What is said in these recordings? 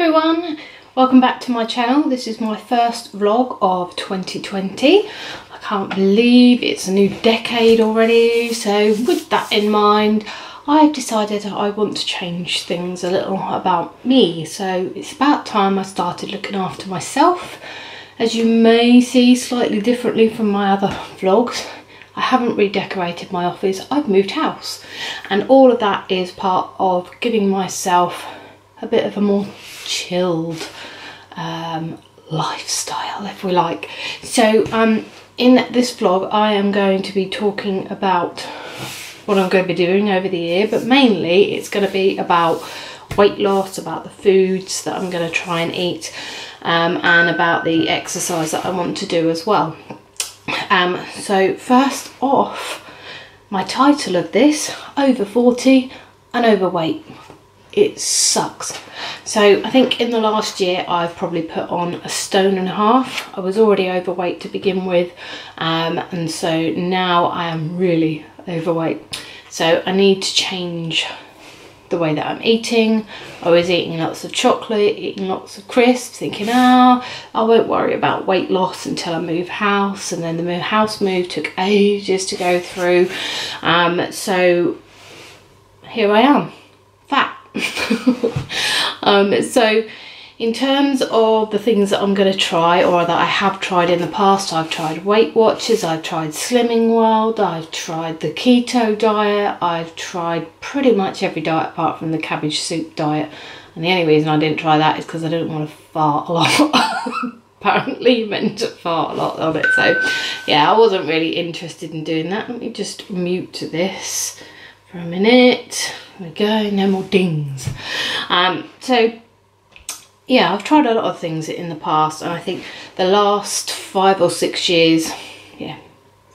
everyone, welcome back to my channel. This is my first vlog of 2020. I can't believe it's a new decade already. So with that in mind, I've decided I want to change things a little about me. So it's about time I started looking after myself. As you may see slightly differently from my other vlogs, I haven't redecorated my office, I've moved house. And all of that is part of giving myself a bit of a more chilled um, lifestyle, if we like. So um, in this vlog, I am going to be talking about what I'm going to be doing over the year, but mainly it's going to be about weight loss, about the foods that I'm going to try and eat, um, and about the exercise that I want to do as well. Um, so first off, my title of this, over 40 and overweight it sucks. So I think in the last year I've probably put on a stone and a half. I was already overweight to begin with um, and so now I am really overweight. So I need to change the way that I'm eating. I was eating lots of chocolate, eating lots of crisps, thinking, oh, I won't worry about weight loss until I move house. And then the move house move took ages to go through. Um, so here I am, um, so in terms of the things that I'm going to try or that I have tried in the past, I've tried Weight Watchers, I've tried Slimming World, I've tried the keto diet, I've tried pretty much every diet apart from the cabbage soup diet. And the only reason I didn't try that is because I didn't want to fart a lot. Apparently you meant to fart a lot on it. So yeah, I wasn't really interested in doing that. Let me just mute this for a minute. There we go, no more dings. Um, so yeah, I've tried a lot of things in the past and I think the last five or six years, yeah,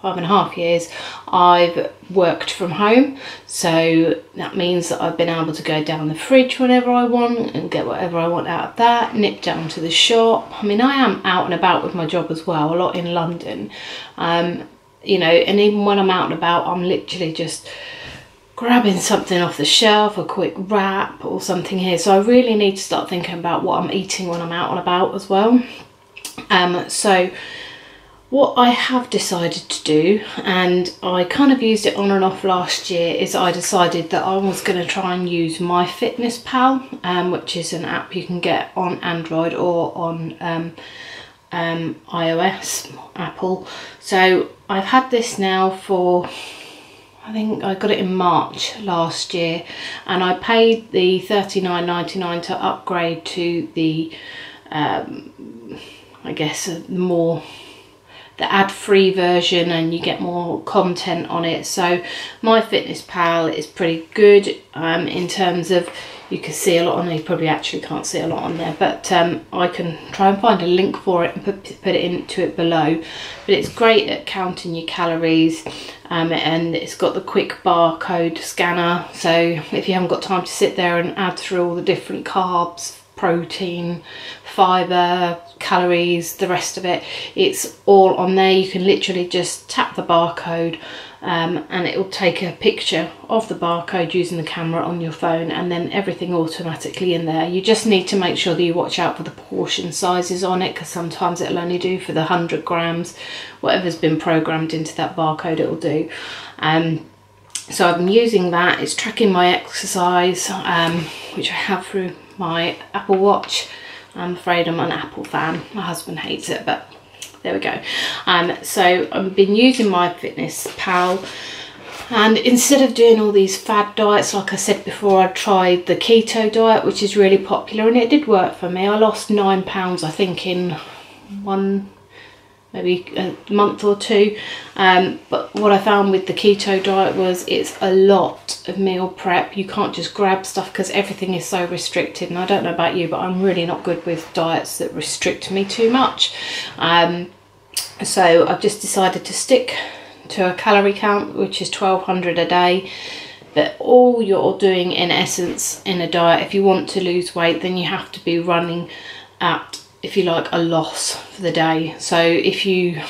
five and a half years, I've worked from home. So that means that I've been able to go down the fridge whenever I want and get whatever I want out of that, nip down to the shop. I mean, I am out and about with my job as well, a lot in London. Um, you know, and even when I'm out and about, I'm literally just grabbing something off the shelf, a quick wrap or something here. So I really need to start thinking about what I'm eating when I'm out and about as well. Um, so what I have decided to do, and I kind of used it on and off last year, is I decided that I was going to try and use MyFitnessPal, um, which is an app you can get on Android or on um, um, iOS, Apple. So I've had this now for I think I got it in March last year and I paid the $39.99 to upgrade to the um, I guess more the ad-free version and you get more content on it. So MyFitnessPal is pretty good um, in terms of you can see a lot on there you probably actually can't see a lot on there but um, I can try and find a link for it and put, put it into it below. But it's great at counting your calories um, and it's got the quick barcode scanner. So if you haven't got time to sit there and add through all the different carbs protein fiber calories the rest of it it's all on there you can literally just tap the barcode um, and it will take a picture of the barcode using the camera on your phone and then everything automatically in there. You just need to make sure that you watch out for the portion sizes on it because sometimes it'll only do for the 100 grams. Whatever's been programmed into that barcode it'll do. Um, so I'm using that, it's tracking my exercise um, which I have through my Apple Watch. I'm afraid I'm an Apple fan, my husband hates it but there we go. Um, so I've been using my Fitness Pal and instead of doing all these fad diets, like I said before, I tried the keto diet, which is really popular and it did work for me. I lost nine pounds, I think, in one, maybe a month or two. Um, but what I found with the keto diet was it's a lot of meal prep. You can't just grab stuff because everything is so restricted. And I don't know about you, but I'm really not good with diets that restrict me too much. Um, so I've just decided to stick to a calorie count which is 1200 a day but all you're doing in essence in a diet if you want to lose weight then you have to be running at if you like a loss for the day. So if you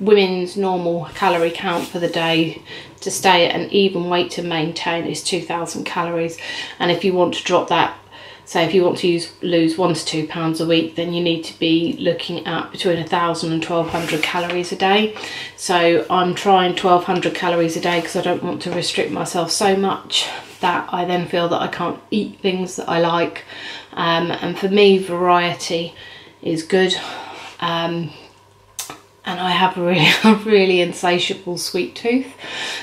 women's normal calorie count for the day to stay at an even weight to maintain is 2000 calories. And if you want to drop that So if you want to use, lose one to two pounds a week, then you need to be looking at between a thousand and twelve hundred calories a day. So I'm trying twelve hundred calories a day because I don't want to restrict myself so much that I then feel that I can't eat things that I like. Um, and for me, variety is good. Um, and I have a really, a really insatiable sweet tooth.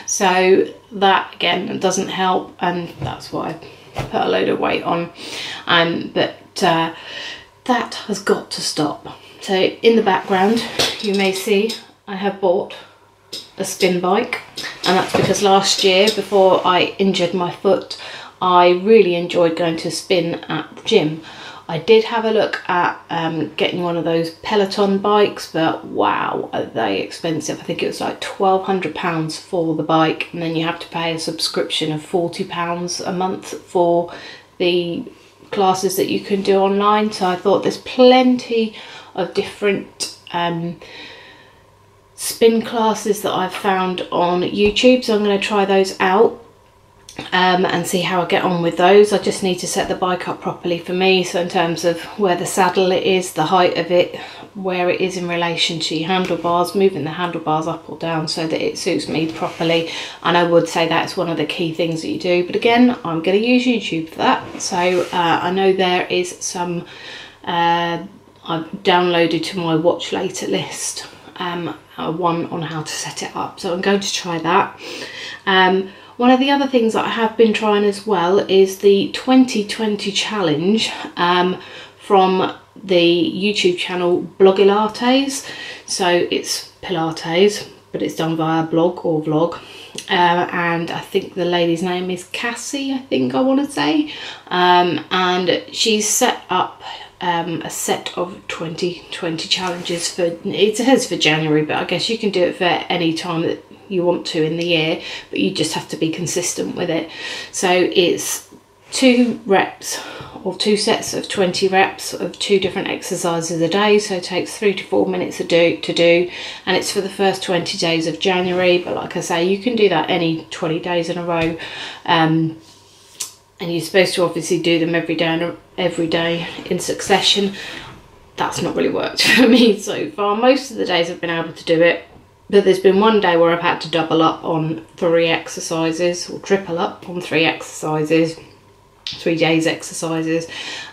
So that again doesn't help and that's why put a load of weight on. Um, but uh, that has got to stop. So in the background you may see I have bought a spin bike and that's because last year before I injured my foot I really enjoyed going to spin at the gym I did have a look at um, getting one of those Peloton bikes, but wow, are they expensive. I think it was like £1,200 for the bike, and then you have to pay a subscription of £40 a month for the classes that you can do online. So I thought there's plenty of different um, spin classes that I've found on YouTube, so I'm going to try those out um, and see how I get on with those. I just need to set the bike up properly for me. So in terms of where the saddle is, the height of it, where it is in relation to your handlebars, moving the handlebars up or down so that it suits me properly. And I would say that's one of the key things that you do. But again, I'm going to use YouTube for that. So uh, I know there is some uh, I've downloaded to my watch later list. Um, one on how to set it up. So I'm going to try that. Um, one of the other things that I have been trying as well is the 2020 challenge um, from the YouTube channel Blogilates. So it's Pilates, but it's done via blog or vlog. Uh, and I think the lady's name is Cassey, I think I want to say. Um, and she's set up um, a set of 2020 challenges for, it says for January, but I guess you can do it for any time that you want to in the year, but you just have to be consistent with it. So it's two reps or two sets of 20 reps of two different exercises a day. So it takes three to four minutes to do to do and it's for the first 20 days of January. But like I say you can do that any 20 days in a row. Um, and you're supposed to obviously do them every day every day in succession. That's not really worked for me so far. Most of the days I've been able to do it but there's been one day where I've had to double up on three exercises or triple up on three exercises three days exercises.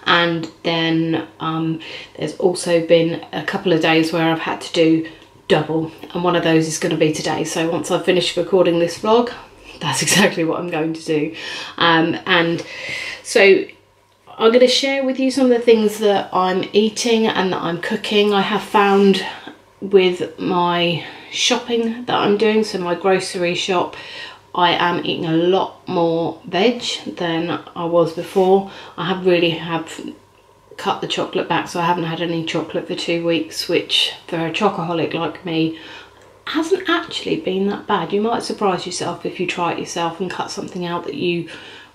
And then um, there's also been a couple of days where I've had to do double. And one of those is going to be today. So once I've finished recording this vlog that's exactly what I'm going to do. Um, and so I'm going to share with you some of the things that I'm eating and that I'm cooking. I have found with my shopping that I'm doing, so my grocery shop, I am eating a lot more veg than I was before. I have really have cut the chocolate back, so I haven't had any chocolate for two weeks, which for a chocoholic like me hasn't actually been that bad. You might surprise yourself if you try it yourself and cut something out that you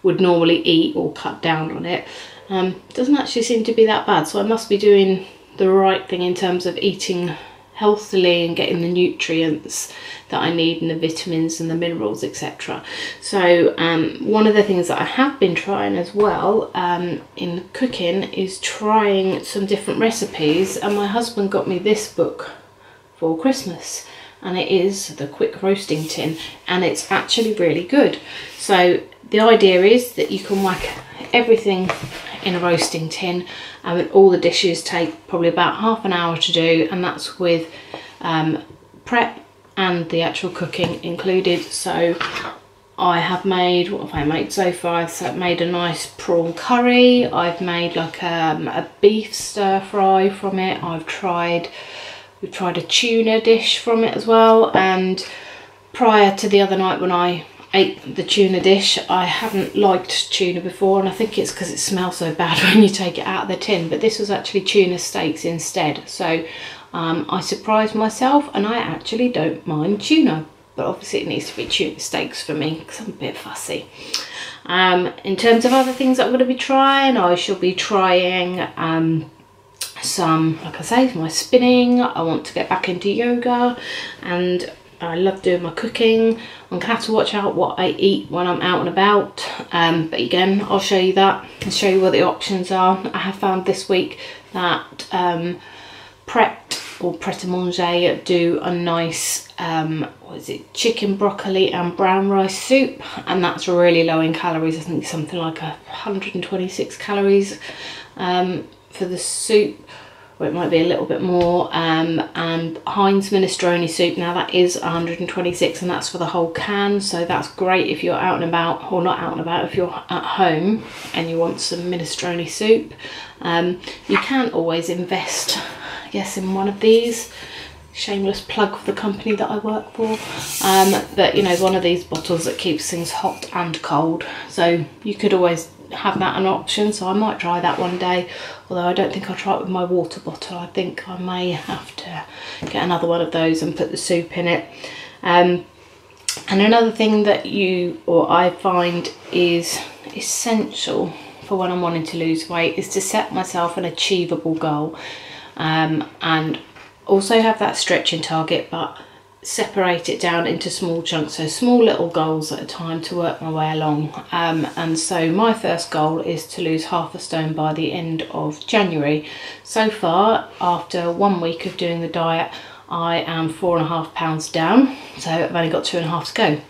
would normally eat or cut down on it. Um, doesn't actually seem to be that bad, so I must be doing the right thing in terms of eating healthily and getting the nutrients that I need and the vitamins and the minerals etc so um, one of the things that I have been trying as well um, in cooking is trying some different recipes and my husband got me this book for Christmas and it is the quick roasting tin and it's actually really good. So the idea is that you can whack everything in a roasting tin and all the dishes take probably about half an hour to do and that's with um, prep and the actual cooking included. So I have made, what have I made so far? I've made a nice prawn curry, I've made like um, a beef stir fry from it, I've tried, we've tried a tuna dish from it as well. And prior to the other night when I ate the tuna dish. I haven't liked tuna before and I think it's because it smells so bad when you take it out of the tin but this was actually tuna steaks instead so um, I surprised myself and I actually don't mind tuna but obviously it needs to be tuna steaks for me because I'm a bit fussy. Um, in terms of other things I'm going to be trying, I shall be trying um, some, like I say, my spinning. I want to get back into yoga and I love doing my cooking. I'm gonna have to watch out what I eat when I'm out and about. Um, but again, I'll show you that and show you what the options are. I have found this week that um, or Pret a Manger do a nice, um, what is it, chicken broccoli and brown rice soup. And that's really low in calories. I think something like 126 calories um, for the soup it might be a little bit more um, and Heinz minestrone soup. Now that is 126 and that's for the whole can so that's great if you're out and about or not out and about if you're at home and you want some minestrone soup. Um, you can always invest I guess in one of these. Shameless plug for the company that I work for. Um, but you know one of these bottles that keeps things hot and cold. So you could always have that an option so I might try that one day. Although I don't think I'll try it with my water bottle. I think I may have to get another one of those and put the soup in it. Um, and another thing that you or I find is essential for when I'm wanting to lose weight is to set myself an achievable goal. Um, and also have that stretching target but separate it down into small chunks, so small little goals at a time to work my way along. Um, and so my first goal is to lose half a stone by the end of January. So far, after one week of doing the diet, I am four and a half pounds down, so I've only got two and a half to go.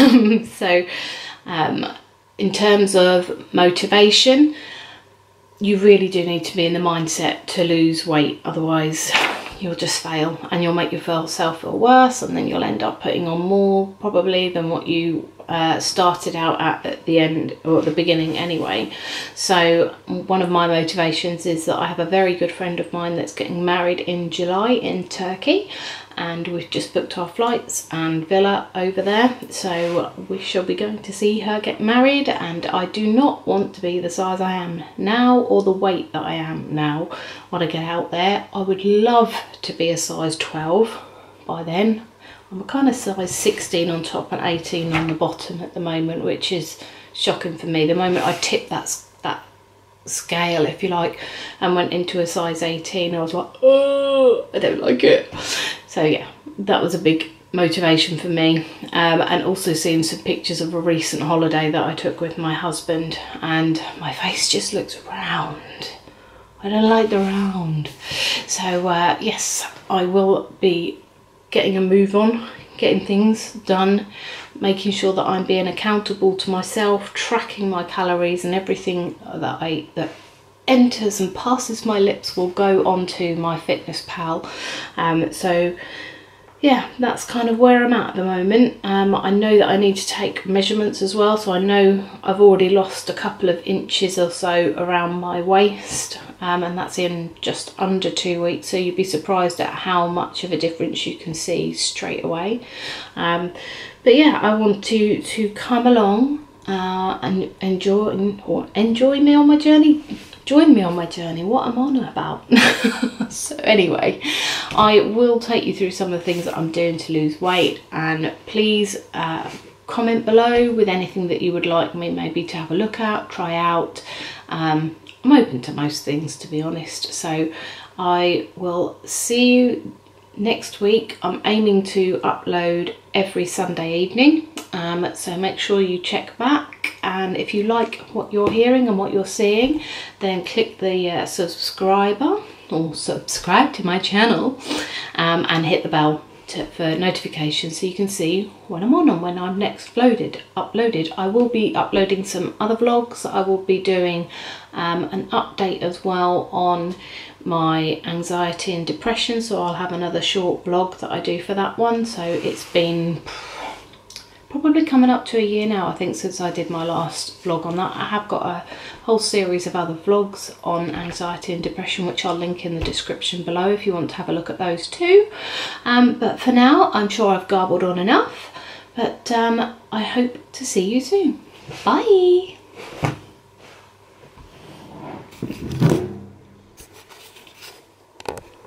um, so, um, in terms of motivation, you really do need to be in the mindset to lose weight, otherwise you'll just fail and you'll make yourself feel worse and then you'll end up putting on more probably than what you uh, started out at at the end or at the beginning anyway. So one of my motivations is that I have a very good friend of mine that's getting married in July in Turkey and we've just booked our flights and villa over there. So we shall be going to see her get married and I do not want to be the size I am now or the weight that I am now. When I get out there? I would love to be a size 12 by then I'm kind of size 16 on top and 18 on the bottom at the moment which is shocking for me the moment I tipped that that scale if you like and went into a size 18 I was like oh I don't like it so yeah, that was a big motivation for me um, and also seeing some pictures of a recent holiday that I took with my husband and my face just looks round. I don't like the round. So uh, yes, I will be getting a move on, getting things done, making sure that I'm being accountable to myself, tracking my calories and everything that I that enters and passes my lips will go onto MyFitnessPal. Um, so yeah that's kind of where I'm at at the moment. Um, I know that I need to take measurements as well so I know I've already lost a couple of inches or so around my waist um, and that's in just under two weeks so you'd be surprised at how much of a difference you can see straight away. Um, but yeah I want to to come along uh, and enjoy or enjoy me on my journey join me on my journey. What am I'm on about? So anyway I will take you through some of the things that I'm doing to lose weight. And please uh, comment below with anything that you would like me maybe to have a look at try out. Um, I'm open to most things to be honest. So I will see you next week I'm aiming to upload every Sunday evening. Um, so make sure you check back. And if you like what you're hearing and what you're seeing then click the uh, subscriber or subscribe to my channel um, and hit the bell to, for notifications so you can see when I'm on and when I'm next uploaded. uploaded. I will be uploading some other vlogs. I will be doing um, an update as well on my anxiety and depression so I'll have another short vlog that I do for that one so it's been probably coming up to a year now I think since I did my last vlog on that. I have got a whole series of other vlogs on anxiety and depression which I'll link in the description below if you want to have a look at those too. Um, but for now I'm sure I've garbled on enough but um, I hope to see you soon. Bye!